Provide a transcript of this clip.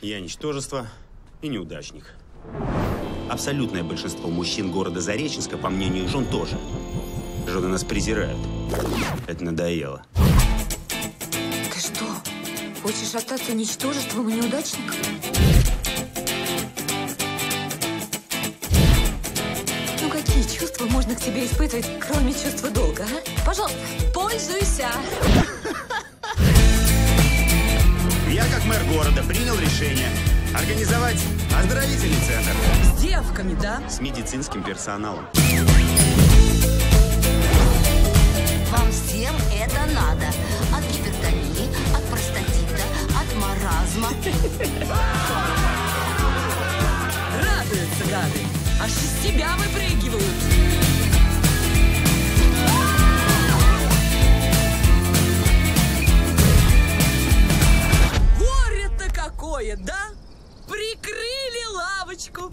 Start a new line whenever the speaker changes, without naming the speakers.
Я ничтожество и неудачник. Абсолютное большинство мужчин города Зареченска, по мнению жен, тоже. Жены нас презирают. Это надоело.
Ты что, хочешь остаться ничтожеством и неудачником? Ну какие чувства можно к тебе испытывать, кроме чувства долга, а? Пожалуйста, пользуйся.
Как мэр города, принял решение организовать оздоровительный центр
С девками, да?
с медицинским персоналом.
Вам всем это надо. От гипертонии, от простатита, от маразма.
Радуются гады. Аж из себя выпрыгивают. Какое, да? Прикрыли лавочку.